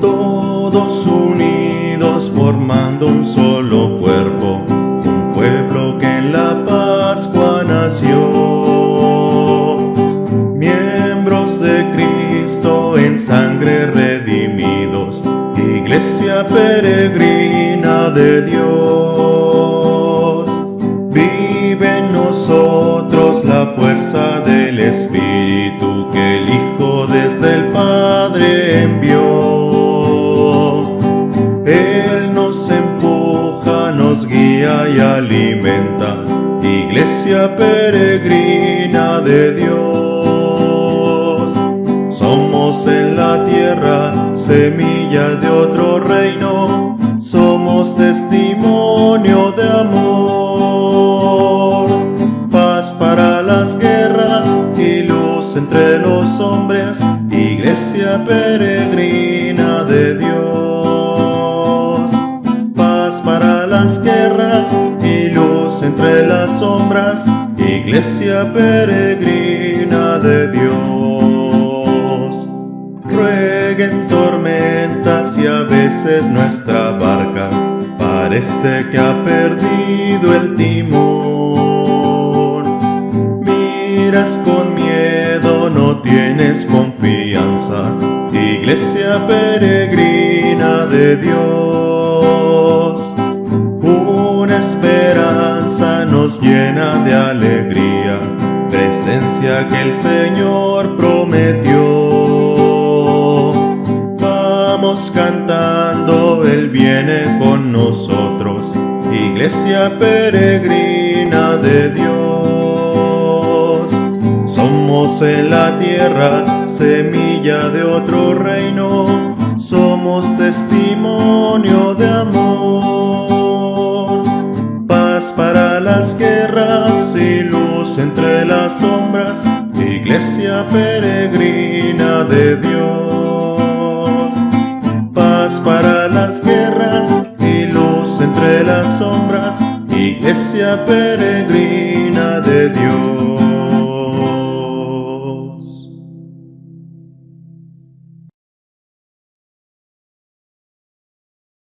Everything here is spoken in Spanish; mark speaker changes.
Speaker 1: Todos unidos formando un solo cuerpo, un pueblo que en la Pascua nació. Miembros de Cristo en sangre redimidos, iglesia peregrina de Dios. Vive en nosotros la fuerza del Espíritu que iglesia peregrina de Dios. Somos en la tierra semillas de otro reino, somos testimonio de amor. Paz para las guerras y luz entre los hombres, iglesia peregrina de y luz entre las sombras, iglesia peregrina de Dios. Rueguen tormentas y a veces nuestra barca parece que ha perdido el timón. Miras con miedo, no tienes confianza, iglesia peregrina de Dios. Esperanza nos llena de alegría, presencia que el Señor prometió. Vamos cantando, Él viene con nosotros, iglesia peregrina de Dios. Somos en la tierra semilla de otro reino, somos testimonio de amor. Las guerras y luz entre las sombras, iglesia peregrina de Dios. Paz para las guerras y luz entre las sombras, iglesia peregrina.